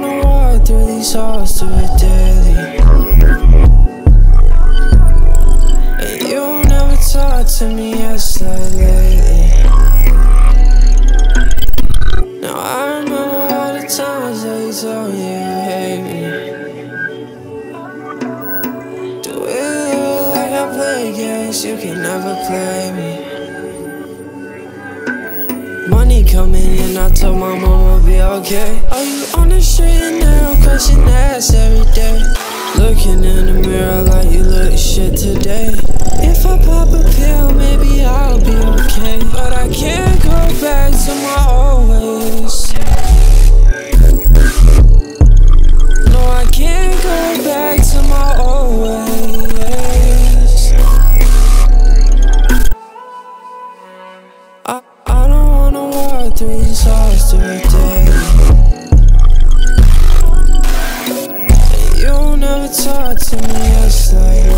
wanna walk through these halls to a daily. And you never talk to me as like lately. Now I remember all the times that you told you hate me. Do it look like I play games? You can never play me. Money coming in, I told my mama okay? Are you on the street now, Question ass every day? Looking in the mirror like you look shit today. If I pop a pill, maybe I'll be okay. But I can't go back to my old ways. No, I can't go back to my old ways. I, I don't wanna walk through these halls today. to me last night